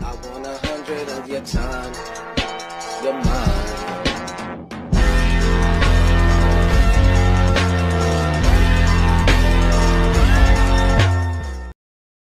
I want a hundred of your time, your mind.